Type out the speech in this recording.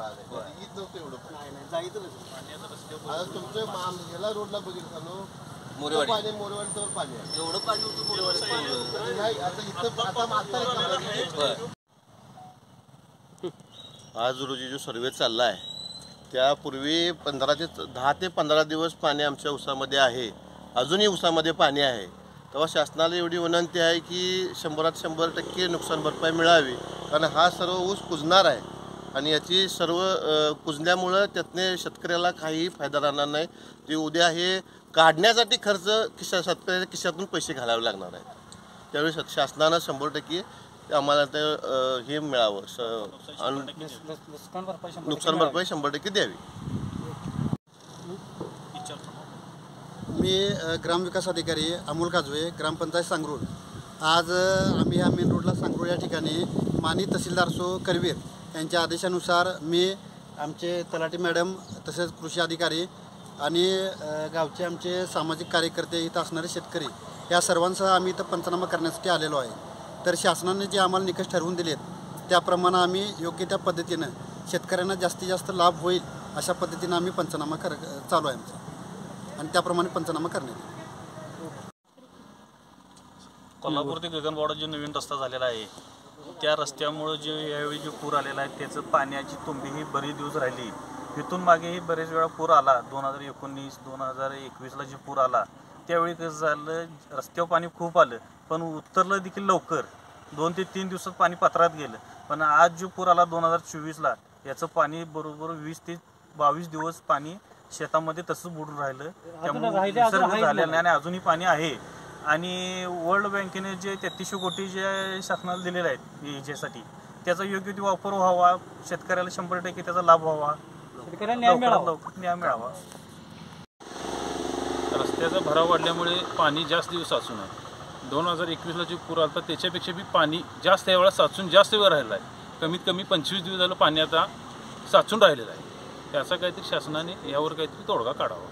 एवढ्या वेळ सांभाळायला येत नव्हतं एवढं. पाणी. नाही नाही. जायचं नाही. आता तुमच्या माम ह्याला रोडला बघितलं ना मोरेवाडी. पाणी मोरेवाडीवर पाणी आहे. एवढं पाणी होतं मोरेवाडीत नाही आता इथं आता आता आज रोजी जो सर्वे चालला आहे त्यापूर्वी पंधरा ते दहा ते पंधरा दिवस पाणी आमच्या ऊसामध्ये आहे. अजूनही ऊसामध्ये पाणी आहे. तेव्हा शासनाला एवढी विनंती आहे की शंभरात शंभर टक्के नुकसान भरपाई मिळावी. कारण हा सर्व ऊस कुजणार आहे. आणि याची सर्व कुजल्यामुळं त्यातने शेतकऱ्याला काही फायदा राहणार नाही. ते उद्या हे काढण्यासाठी खर्च किशा शेतकऱ्याच्या खिशातून पैसे घालावे लागणार आहेत. त्यावेळी शा- शासनानं शंभर टक्के आम्हाला ते अ, हे मिळावं. स- नुकसान भरपाई शंभर नुकसान भरपाई शंभर टक्के द्यावी. मी अ, ग्रामविकास अधिकारी अमोल काजवे ग्रामपंचायत सांगरूळ. आज अ, आम्ही ह्या मेन रोडला सांगरूळ या ठिकाणी मानी तहसीलदार सो करवीर यांच्या आदेशानुसार मी आमचे तलाठी मॅडम तसेच कृषी अधिकारी आणि गावचे आमचे सामाजिक कार्यकर्ते इथं असणारे शेतकरी या सर्वांसह आम्ही इथं पंचनामा करण्यासाठी आलेलो आहे. तर शासनाने जे आम्हाला निकष ठरवून दिलेत त्याप्रमाणे आम्ही योग्य त्या पद्धतीनं शेतकऱ्यांना जास्तीत जास्त लाभ होईल अशा पद्धतीनं आम्ही पंचनामा कर चालू आहे आमचा. आणि त्याप्रमाणे पंचनामा करण्यात कोल्हापूर ते गगनबावडा जो नवीन रस्ता झालेला आहे त्या रस्त्यामुळं जे यावेळी जो पूर आलेला आहे त्याचं पाण्याची तुंबी ही बरीच दिवस राहिली. इथून मागेही बरेच वेळा पूर आला. दोन हजार एकोणीस दोन हजार एकवीसला जे पूर आला त्यावेळी कसं झालं रस्त्यावर पाणी खूप आलं. पण उतरलं देखील लवकर. दोन ते तीन दिवसात पाणी पात्रात गेलं. पण आज जो पूर आला दोन हजार चोवीसला याचं पाणी बरोबर वीस ते बावीस दिवस पाणी शेतामध्ये तसंच बुडून राहिलं. त्यामुळे झालेला नाही आणि अजूनही पाणी आहे. आणि वर्ल्ड बँकेने जे तेहतीसशे कोटी जे शासनाला दिलेले आहेत याच्यासाठी त्याचा योग्य ते वापर व्हावा शेतकऱ्याला शंभर टक्के त्याचा लाभ व्हावा. लवकर न्याय मिळावा. रस्त्याचा भराव वाढल्यामुळे पाणी जास्त दिवस साचून आहे. दोन हजार एकवीसला जे पूर आला त्याच्यापेक्षा बी पाणी जास्त या वेळा साचून जास्त वेळ राहिला आहे. कमीत कमी पंचवीस दिवस झालं पाणी आता साचून राहिलेलं आहे. त्याचा काहीतरी शासनाने यावर काहीतरी तोडगा काढावा.